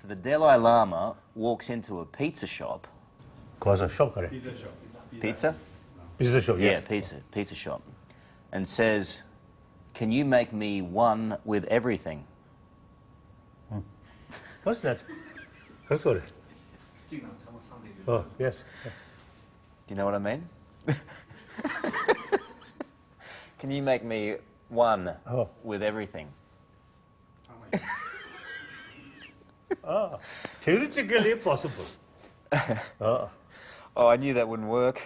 So the Dalai Lama walks into a pizza shop. Pizza shop, Pizza shop. Pizza? Pizza shop, yes. Yeah, pizza, pizza shop. And says, Can you make me one with everything? Hmm. What's that? What's what? Oh, yes. Do you know what I mean? Can you make me one oh. with everything? Ah. Theoretically possible. 어. Ah. Oh, I knew that wouldn't work.